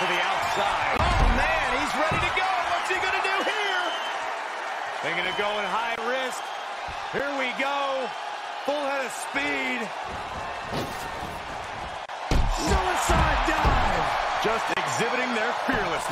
to the outside. Oh, man, he's ready to go. What's he going to do here? They're gonna go in high risk. Here we go. Full head of speed. Suicide dive. Just exhibiting their fearlessness.